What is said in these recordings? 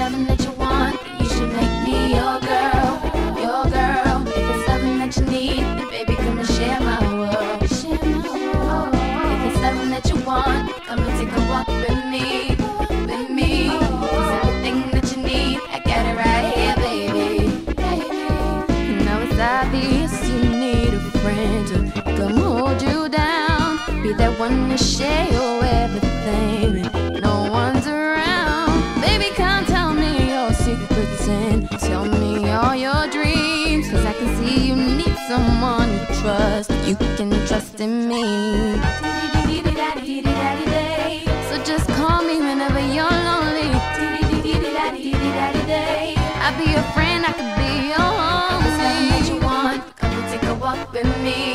loving that you want, you should make me your girl, your girl. If it's loving that you need, then baby come and share my world. If it's loving that you want, come and take a walk with me, with me. 'Cause everything that you need, I got it right here, baby. You know it's obvious you need a friend to come hold you down. Be that one to share your everything dreams. Cause I can see you need someone to trust. You can trust in me. So just call me whenever you're lonely. I'll be your friend, I could be your homie. that you want, come and take a walk with me.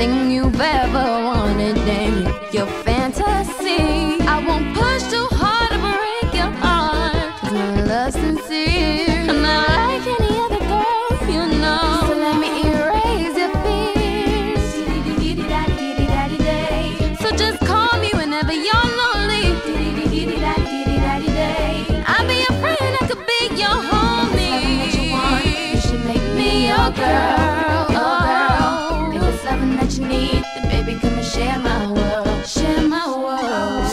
Everything you've ever wanted in your fantasy. I won't push too hard to break your heart, cause my love's sincere. And not like any other girl, you know. So let me erase your fears. So just call me whenever you're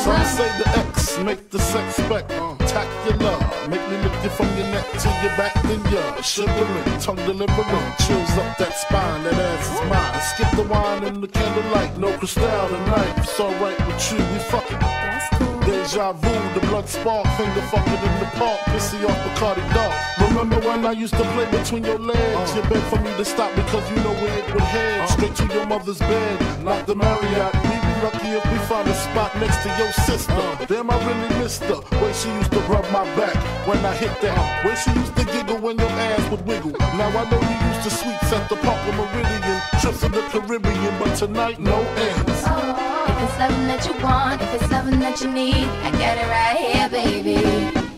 Some say the X make the sex back. Uh, tack your love, make me lift you from your neck to your back, then you're shivering, tongue delivering, chills up that spine. That ass is mine. Skip the wine and the candlelight, no crystal tonight. It's alright with you, we fucking. That's cool. Deja vu, the blood spark, finger fucking in the park, pissy off Bacardi Dark. Remember when I used to play between your legs? You begged for me to stop because you know where it would head. Straight to your mother's bed, not the Marriott. We'd be lucky if we find a spot next to your sister. Damn, I really missed her. Way she used to rub my back when I hit that. Way she used to giggle when your ass would wiggle. Now I know you used to suites at the Parker Meridien, trips to the Caribbean, but tonight no ends. Oh, if it's something that you want, if it's something that you need, I got it right here, baby.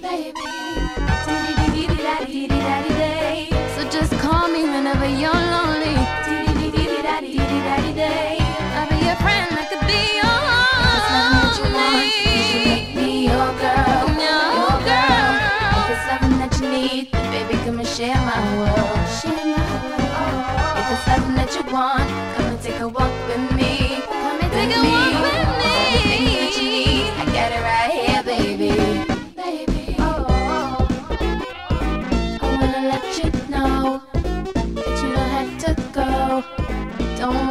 Baby.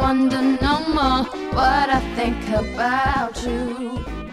Wonder no more what I think about you.